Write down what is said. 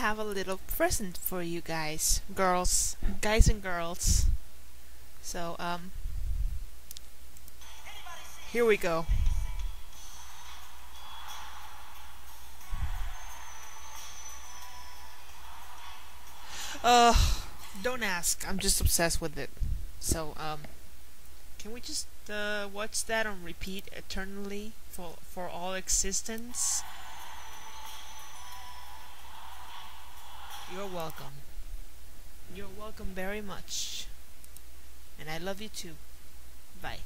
have a little present for you guys, girls, guys and girls. So, um, here we go. Uh, don't ask. I'm just obsessed with it. So, um, can we just uh, watch that on repeat eternally for for all existence? You're welcome. You're welcome very much. And I love you too. Bye.